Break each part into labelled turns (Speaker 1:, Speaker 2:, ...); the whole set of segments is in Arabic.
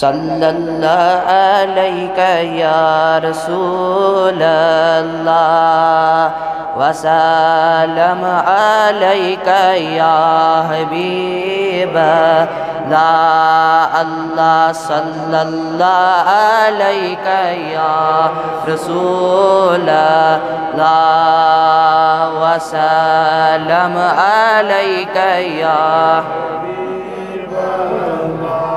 Speaker 1: صلى الله عليك يا رسول الله وسلم عليك يا حبيب لا الله صلى الله عليك يا رسول الله وسلم عليك يا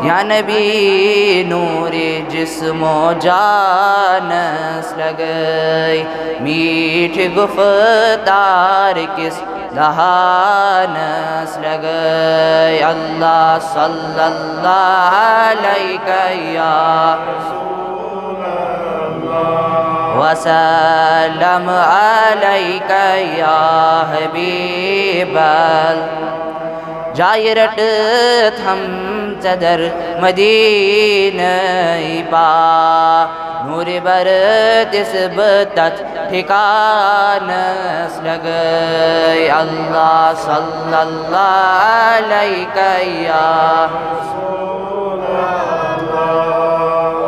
Speaker 1: یا نبی نور جسم و جانس لگئی میٹھ گفتار کس دہانس لگئی اللہ صلی اللہ علیہ یا رسول اللہ وسلم علیہ یا جايرت هم تدر مدينة با. نور برد سبتت ٹھکان سلگئی الله صلى الله عليك يا رسول الله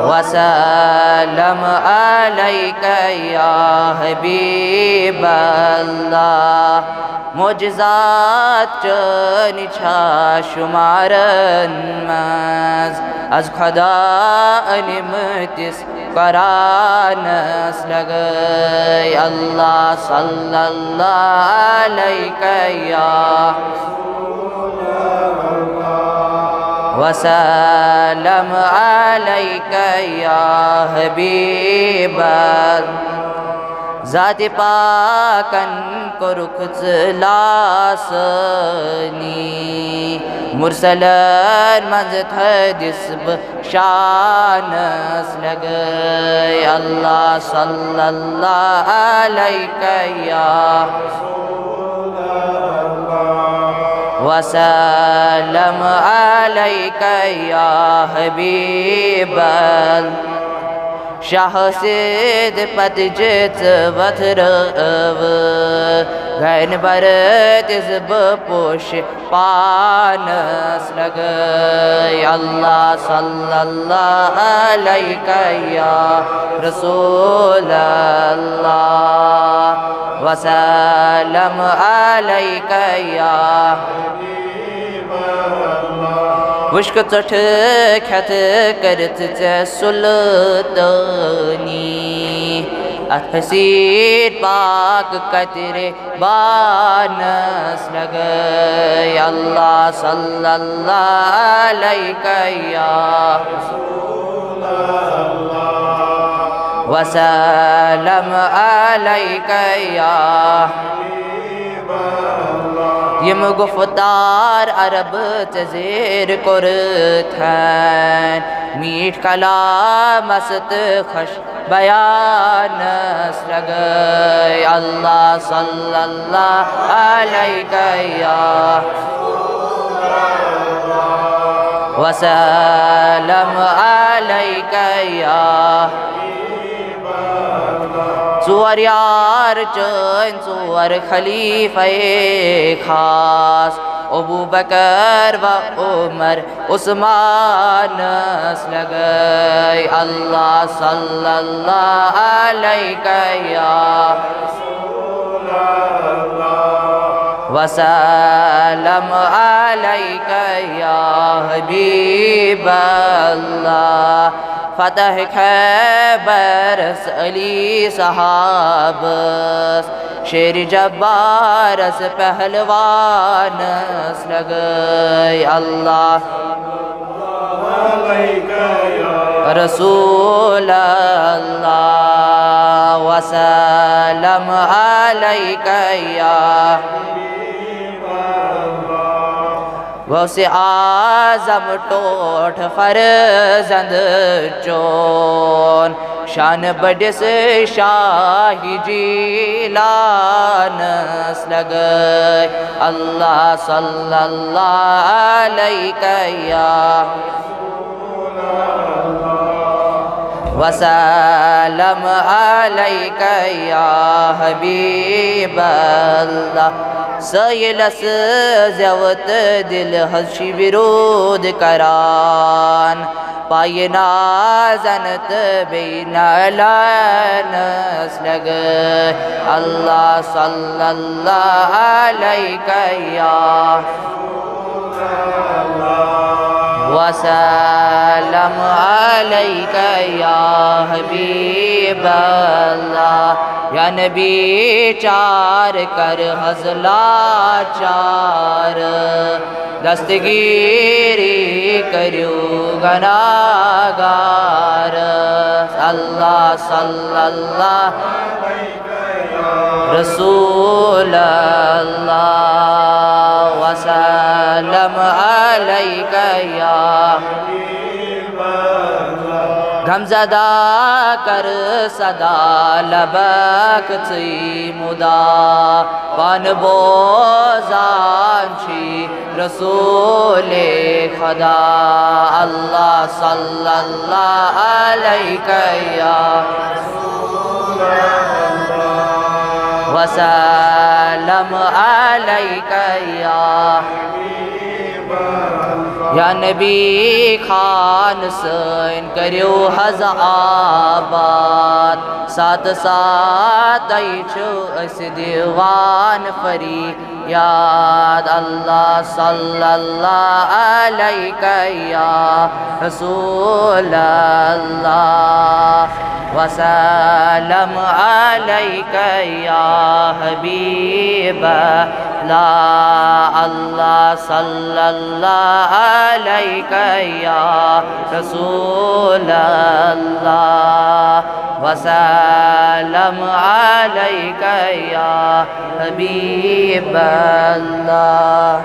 Speaker 1: وسلم عليك يا حبيب الله. معجزات چنی چھا شمارن مز. از خدا نعمتس قرانس لگی. اللہ صلی اللہ علیہ یا وسلم عليك يا حبيب ذات پاکن کو رخ لاسنی مرسلن منزت حدیث شانس لگئی اللہ صلی اللہ علیکہ یا رسول اللہ وسلم علیکہ یا حبیب اللہ شاهسید پتجت وطرو گین برت زب پوش پانس لگ اللہ صلی اللہ علیہ یا رسول اللہ۔ وسلم علیہ یا وشكتك حتى قرتت السلطاني أتحسين باك كتر بانس لغي الله صلى الله عليك يا رسول الله وسلم عليك يا حبيب الله یم گفتار، عرب تزیر کرتن میٹ کلام است خش بیان سرگ اللہ صلی اللہ علیہ یا وسلم علیہ یا زور یار چن زور خلیفہ خاص ابو بکر و عمر عثمان اس لگے اللہ صلی اللہ علیہ یا رسول اللہ وسلم عليك یا حبیب اللہ۔ فتح خیبر علی صحاب. شیر جبارس پہلوانس لگئی اللہ. رسول اللہ وسلم علیکہ يا غوث آزم ٹوٹ فرزند چون۔ شان بڑس شاہی جیلان سلگ اللہ صلی اللہ علیہ یا وسلم۔ عليك يا حبيب الله. سیلس زیوت دل حشی ورود کران. پای نازنت بین لانس لگ اللہ صلی اللہ علیہ یا وسلم السلام علیکہ یا حبیب اللہ یا نبی، چار کر حضلا چار۔ دستگیری کریو گناگار۔ اللہ، صلی اللہ رسول اللہ۔ وسلم علیکہ یا حبیب غمزدا کر صدا لبک تی مدا۔ پان بوزان چی رسول خدا۔ اللہ صلی اللہ علیہ یا وسلم عليك يا یا نبی خان سین کریو حض آباد، سات سات ایچو اس دیوان فری یاد اللہ صلی اللہ علیہ یا رسول اللہ۔ وسلم عليك يا حبيب لا الله صلى الله عليك يا رسول الله وسلم عليك يا حبيب الله